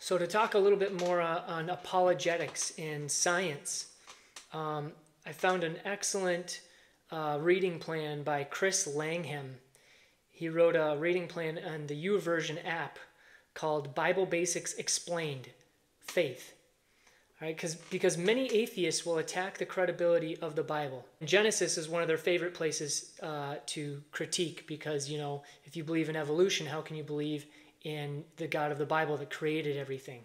So, to talk a little bit more uh, on apologetics and science, um, I found an excellent uh, reading plan by Chris Langham. He wrote a reading plan on the YouVersion app called Bible Basics Explained Faith. Right, because because many atheists will attack the credibility of the Bible. Genesis is one of their favorite places uh, to critique because you know if you believe in evolution, how can you believe in the God of the Bible that created everything.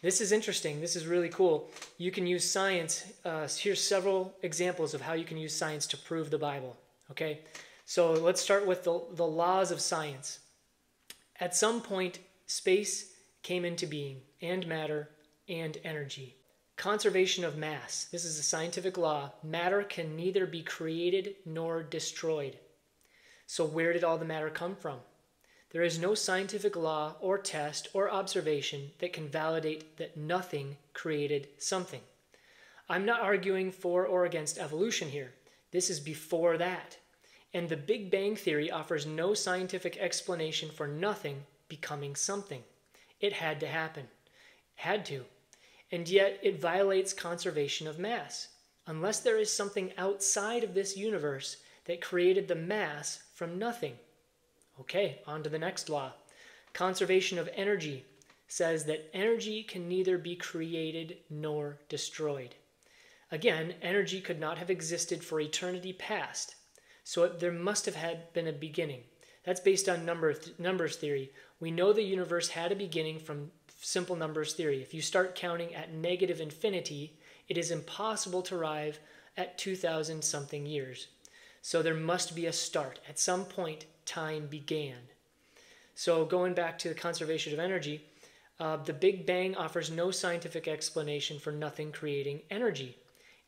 This is interesting. This is really cool. You can use science. Uh, here's several examples of how you can use science to prove the Bible. Okay, so let's start with the, the laws of science. At some point, space came into being, and matter, and energy. Conservation of mass. This is a scientific law. Matter can neither be created nor destroyed. So, where did all the matter come from? There is no scientific law or test or observation that can validate that nothing created something. I'm not arguing for or against evolution here. This is before that. And the Big Bang Theory offers no scientific explanation for nothing becoming something. It had to happen. Had to. And yet it violates conservation of mass. Unless there is something outside of this universe that created the mass from nothing. Okay, on to the next law. Conservation of energy says that energy can neither be created nor destroyed. Again, energy could not have existed for eternity past, so there must have had been a beginning. That's based on number th- numbers theory. We know the universe had a beginning from simple numbers theory. If you start counting at negative infinity, it is impossible to arrive at 2000 something years. So there must be a start. At some point, time began. So, going back to the conservation of energy, uh, the Big Bang offers no scientific explanation for nothing creating energy.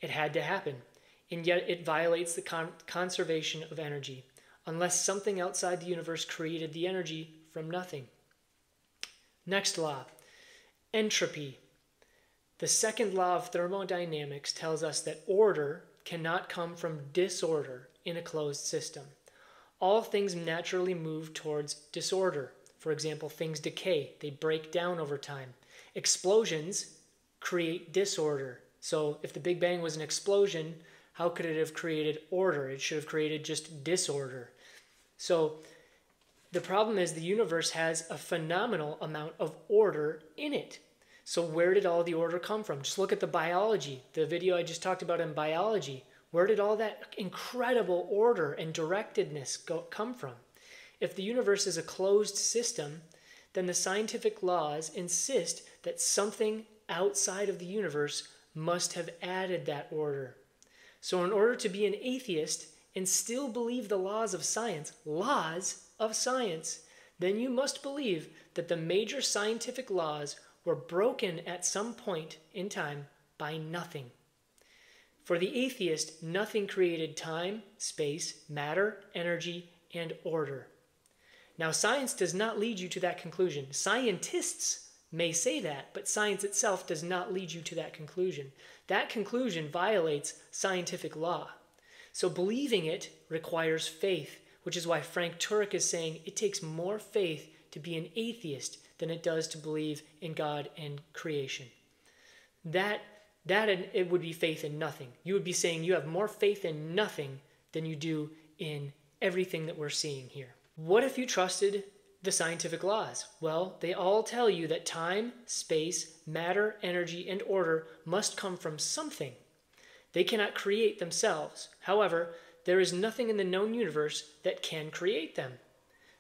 It had to happen, and yet it violates the con- conservation of energy, unless something outside the universe created the energy from nothing. Next law entropy. The second law of thermodynamics tells us that order cannot come from disorder in a closed system all things naturally move towards disorder. For example, things decay, they break down over time. Explosions create disorder. So if the Big Bang was an explosion, how could it have created order? It should have created just disorder. So the problem is the universe has a phenomenal amount of order in it. So where did all the order come from? Just look at the biology, the video I just talked about in biology. Where did all that incredible order and directedness go, come from? If the universe is a closed system, then the scientific laws insist that something outside of the universe must have added that order. So, in order to be an atheist and still believe the laws of science, laws of science, then you must believe that the major scientific laws were broken at some point in time by nothing. For the atheist, nothing created time, space, matter, energy, and order. Now, science does not lead you to that conclusion. Scientists may say that, but science itself does not lead you to that conclusion. That conclusion violates scientific law. So, believing it requires faith, which is why Frank Turek is saying it takes more faith to be an atheist than it does to believe in God and creation. That that it would be faith in nothing. You would be saying you have more faith in nothing than you do in everything that we're seeing here. What if you trusted the scientific laws? Well, they all tell you that time, space, matter, energy, and order must come from something. They cannot create themselves. However, there is nothing in the known universe that can create them.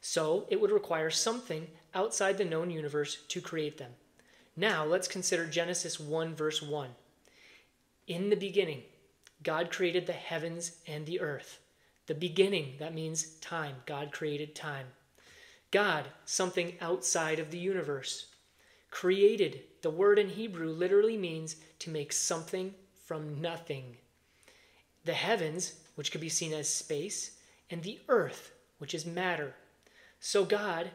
So it would require something outside the known universe to create them. Now let's consider Genesis 1, verse 1. In the beginning, God created the heavens and the earth. The beginning, that means time. God created time. God, something outside of the universe. Created, the word in Hebrew literally means to make something from nothing. The heavens, which could be seen as space, and the earth, which is matter. So God,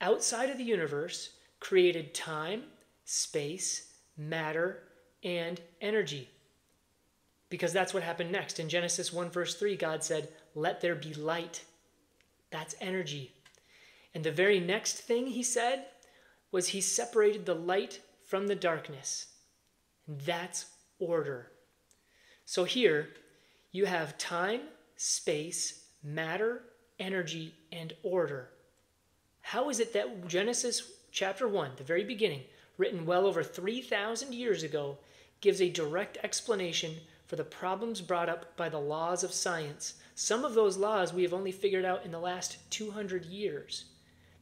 outside of the universe, created time, space, matter, and energy because that's what happened next. In Genesis 1, verse 3, God said, Let there be light. That's energy. And the very next thing he said was he separated the light from the darkness. That's order. So here you have time, space, matter, energy, and order. How is it that Genesis chapter 1, the very beginning, written well over 3,000 years ago, gives a direct explanation for the problems brought up by the laws of science? Some of those laws we have only figured out in the last 200 years.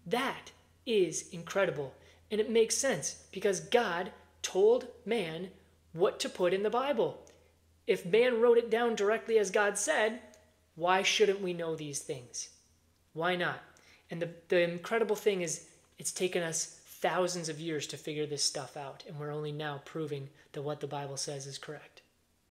That is incredible. And it makes sense because God told man what to put in the Bible. If man wrote it down directly as God said, why shouldn't we know these things? Why not? And the, the incredible thing is, it's taken us thousands of years to figure this stuff out, and we're only now proving that what the Bible says is correct.